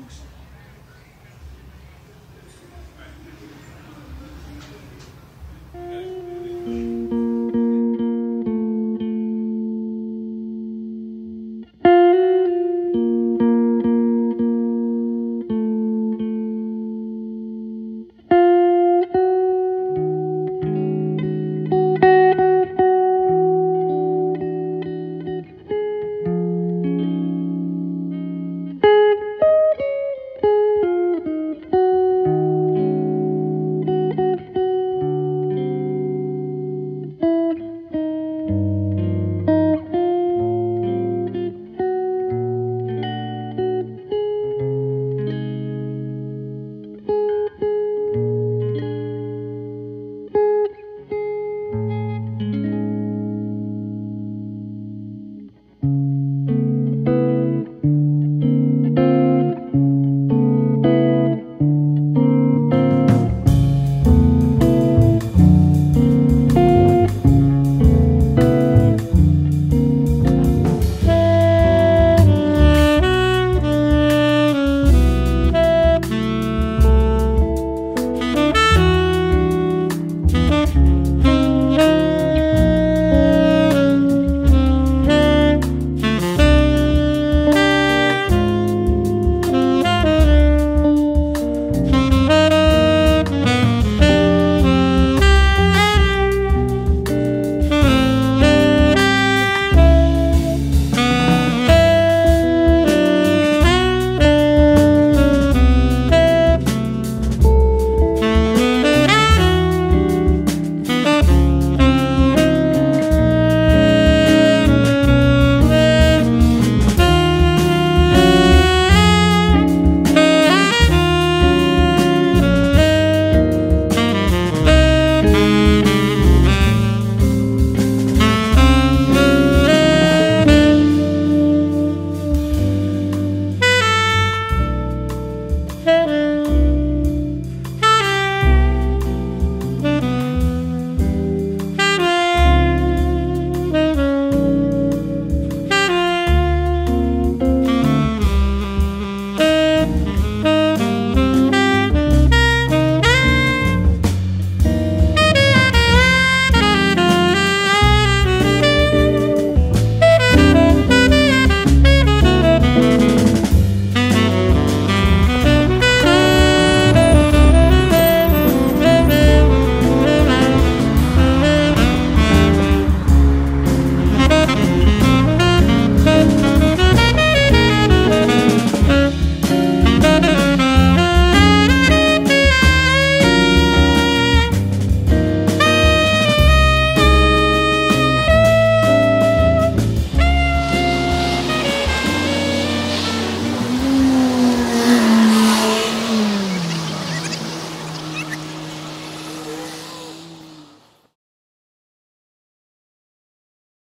Oops.